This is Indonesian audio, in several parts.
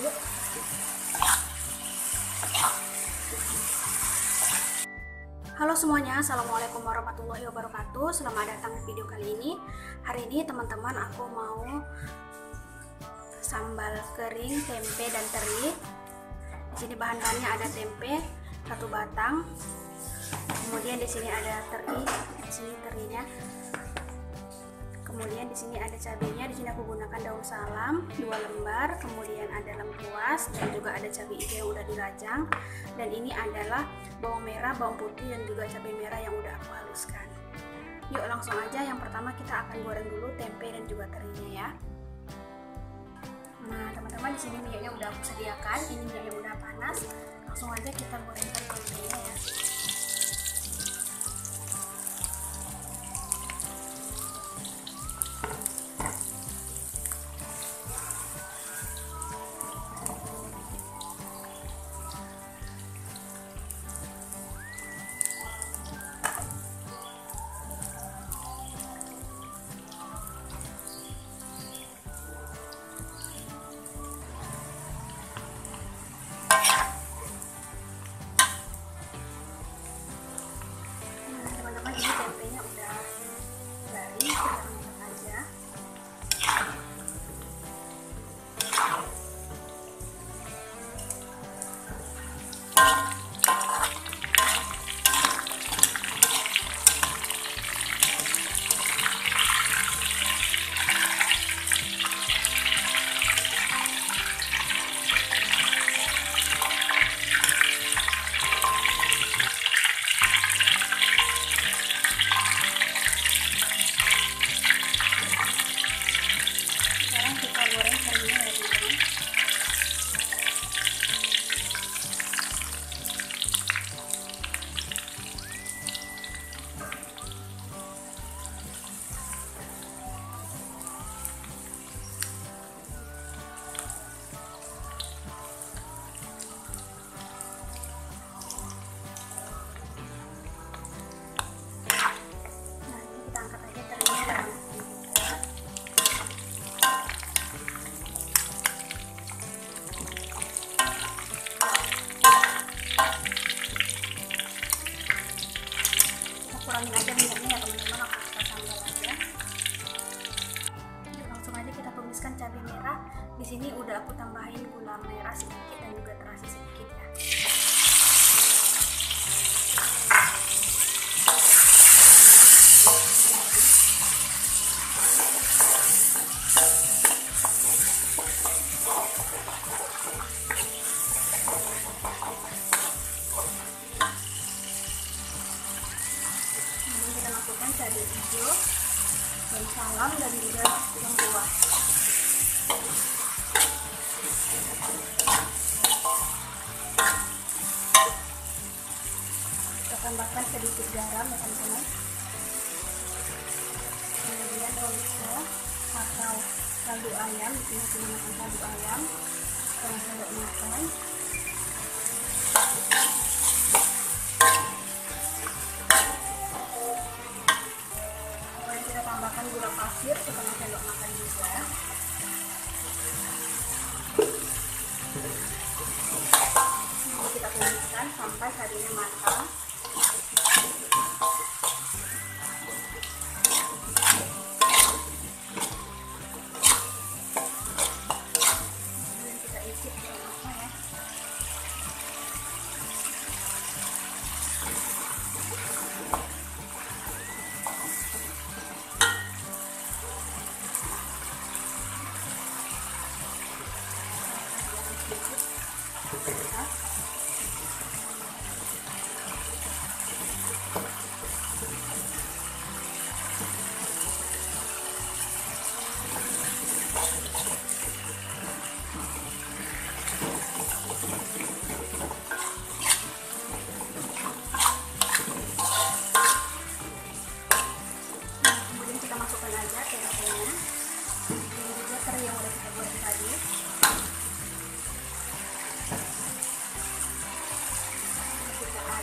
Halo semuanya, Assalamualaikum warahmatullahi wabarakatuh. Selamat datang di video kali ini. Hari ini teman-teman aku mau Sambal kering, tempe, dan teri. Di sini bahan-bahannya ada tempe Satu batang. Kemudian di sini ada teri Di sini terinya kemudian di sini ada cabenya di sini aku gunakan daun salam dua lembar kemudian ada lengkuas dan juga ada cabai hijau yang udah dirajang. Dan ini adalah bawang merah bawang putih dan juga cabai merah yang udah aku haluskan. Yuk langsung aja. Yang pertama kita akan goreng dulu tempe dan juga terinya ya. Nah teman-teman di sini minyaknya udah aku sediakan. Ini minyaknya udah panas. Langsung aja kita goreng tempenya ya udah aku tambahin gula merah sedikit dan juga terasi sedikit ya. Kemudian kita masukkan cabai hijau dan salam dan juga lengkuas kita sedikit garam ya teman-teman. Kemudian roiko atau kaldu ayam aku menggunakan kaldu ayam sendok makan. Kita tambahkan gula makan juga. Kemudian kita sampai harinya matang Okay. Huh?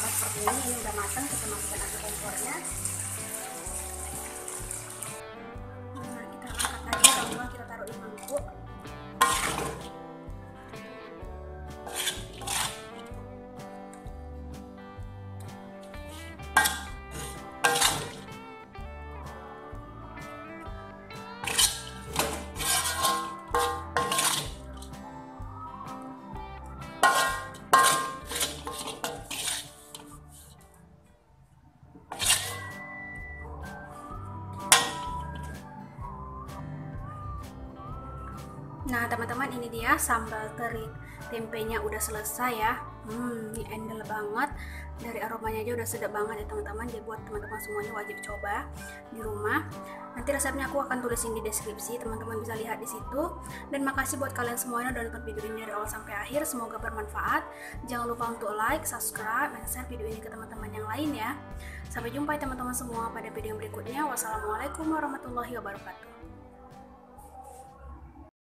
seperti ini, ini udah matang, kita masukkan aja kompornya. Nah teman-teman ini dia sambal teri. Tempenya udah selesai ya. Hmm ini endel banget. Dari aromanya aja udah sedap banget ya teman-teman. Jadi buat teman-teman semuanya wajib coba di rumah. Nanti resepnya aku akan tulisin di deskripsi. Teman-teman bisa lihat di situ. Dan makasih buat kalian semuanya udah nonton video ini dari awal sampai akhir. Semoga bermanfaat. Jangan lupa untuk like, subscribe, dan share video ini ke teman-teman yang lain ya. Sampai jumpa ya teman-teman semua pada video berikutnya. Wassalamualaikum warahmatullahi wabarakatuh